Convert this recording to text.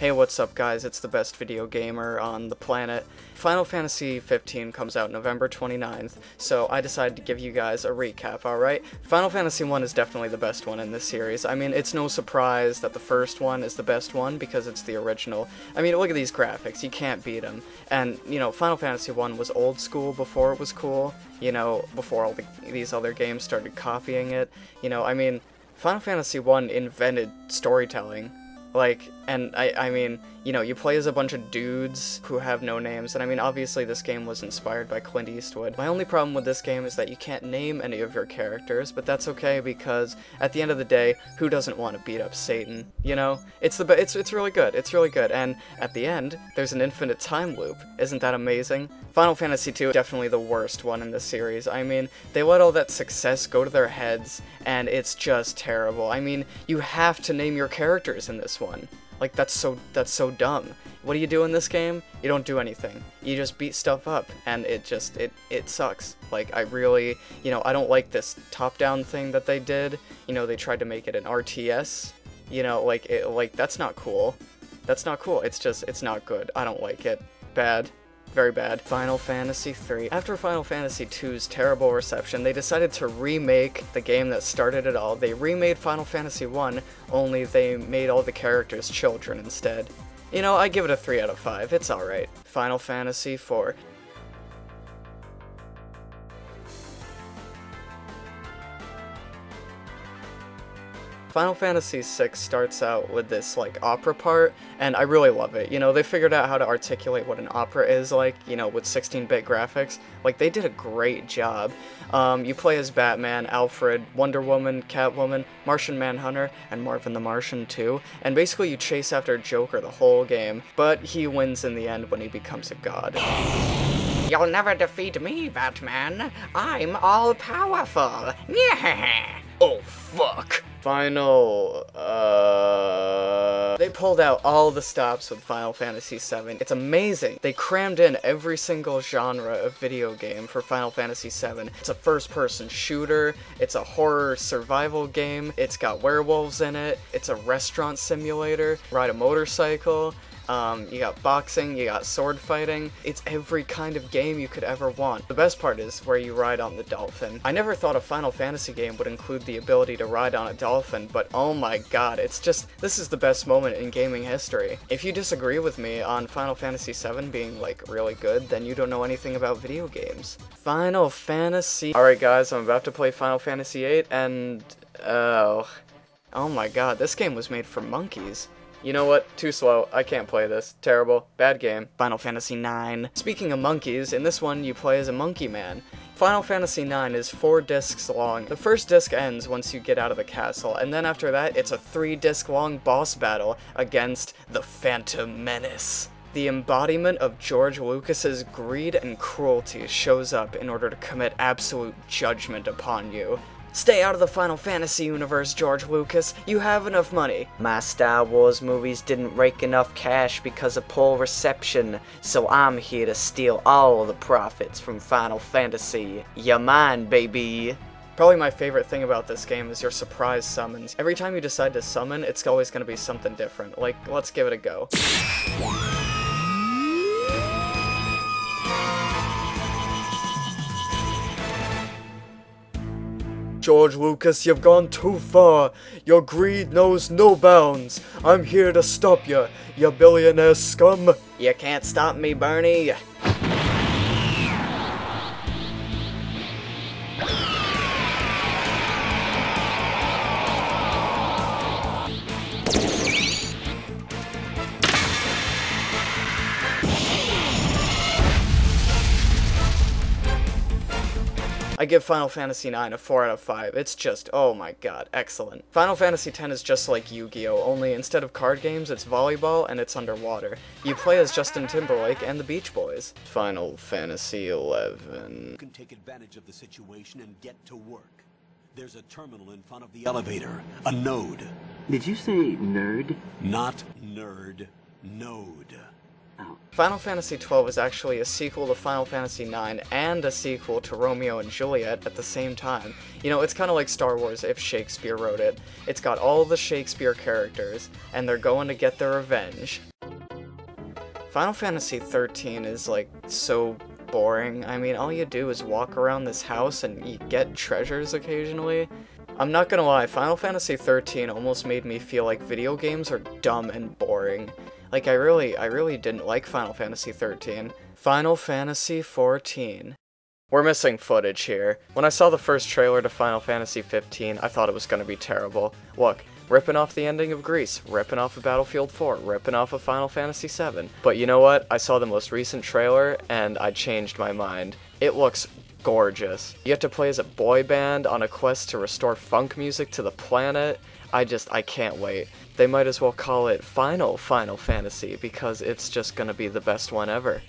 Hey, what's up guys? It's the best video gamer on the planet. Final Fantasy 15 comes out November 29th, so I decided to give you guys a recap, alright? Final Fantasy 1 is definitely the best one in this series. I mean, it's no surprise that the first one is the best one because it's the original. I mean, look at these graphics, you can't beat them. And, you know, Final Fantasy 1 was old school before it was cool, you know, before all the, these other games started copying it. You know, I mean, Final Fantasy 1 invented storytelling like, and I, I mean, you know, you play as a bunch of dudes who have no names, and I mean, obviously this game was inspired by Clint Eastwood. My only problem with this game is that you can't name any of your characters, but that's okay because at the end of the day, who doesn't want to beat up Satan? You know, it's the it's it's really good. It's really good, and at the end, there's an infinite time loop. Isn't that amazing? Final Fantasy II definitely the worst one in the series. I mean, they let all that success go to their heads, and it's just terrible. I mean, you have to name your characters in this one. Like that's so that's so dumb. What do you do in this game? You don't do anything. You just beat stuff up and it just it it sucks. Like I really, you know, I don't like this top-down thing that they did. You know, they tried to make it an RTS. You know, like it, like that's not cool. That's not cool. It's just it's not good. I don't like it. Bad very bad. Final Fantasy III. After Final Fantasy II's terrible reception, they decided to remake the game that started it all. They remade Final Fantasy I, only they made all the characters children instead. You know, I give it a 3 out of 5. It's alright. Final Fantasy IV. Final Fantasy VI starts out with this like opera part, and I really love it. You know, they figured out how to articulate what an opera is like, you know, with 16-bit graphics. Like, they did a great job. Um, you play as Batman, Alfred, Wonder Woman, Catwoman, Martian Manhunter, and Marvin the Martian too, and basically you chase after Joker the whole game, but he wins in the end when he becomes a god. You'll never defeat me, Batman. I'm all-powerful. Yeah. Oh, fuck. Final, uh... They pulled out all the stops with Final Fantasy VII. It's amazing. They crammed in every single genre of video game for Final Fantasy VII. It's a first-person shooter, it's a horror survival game, it's got werewolves in it, it's a restaurant simulator, ride a motorcycle, um, you got boxing, you got sword fighting. It's every kind of game you could ever want. The best part is where you ride on the dolphin. I never thought a Final Fantasy game would include the ability to ride on a dolphin, but oh my god, it's just, this is the best moment in gaming history. If you disagree with me on Final Fantasy VII being like really good, then you don't know anything about video games. Final Fantasy. Alright guys, I'm about to play Final Fantasy VIII and, oh, oh my god, this game was made for monkeys. You know what? Too slow. I can't play this. Terrible. Bad game. Final Fantasy IX. Speaking of monkeys, in this one you play as a monkey man. Final Fantasy IX is four discs long. The first disc ends once you get out of the castle, and then after that, it's a three disc long boss battle against the Phantom Menace. The embodiment of George Lucas's greed and cruelty shows up in order to commit absolute judgment upon you. Stay out of the Final Fantasy universe, George Lucas. You have enough money. My Star Wars movies didn't rake enough cash because of poor reception, so I'm here to steal all the profits from Final Fantasy. You're mine, baby. Probably my favorite thing about this game is your surprise summons. Every time you decide to summon, it's always going to be something different. Like, let's give it a go. George Lucas, you've gone too far. Your greed knows no bounds. I'm here to stop you, you billionaire scum. You can't stop me, Bernie. I give Final Fantasy IX a 4 out of 5. It's just, oh my god, excellent. Final Fantasy X is just like Yu-Gi-Oh! only instead of card games, it's volleyball and it's underwater. You play as Justin Timberlake and the Beach Boys. Final Fantasy XI. You can take advantage of the situation and get to work. There's a terminal in front of the elevator. A node. Did you say nerd? Not nerd. Node. Final Fantasy XII is actually a sequel to Final Fantasy IX and a sequel to Romeo and Juliet at the same time. You know, it's kind of like Star Wars if Shakespeare wrote it. It's got all the Shakespeare characters, and they're going to get their revenge. Final Fantasy XIII is like so boring. I mean, all you do is walk around this house and you get treasures occasionally. I'm not gonna lie, Final Fantasy XIII almost made me feel like video games are dumb and boring. Like, I really, I really didn't like Final Fantasy XIII. Final Fantasy 14. We're missing footage here. When I saw the first trailer to Final Fantasy 15, I thought it was gonna be terrible. Look, ripping off the ending of Grease, ripping off of Battlefield 4, ripping off of Final Fantasy 7. But you know what? I saw the most recent trailer, and I changed my mind. It looks gorgeous. You have to play as a boy band on a quest to restore funk music to the planet. I just, I can't wait. They might as well call it Final Final Fantasy because it's just gonna be the best one ever.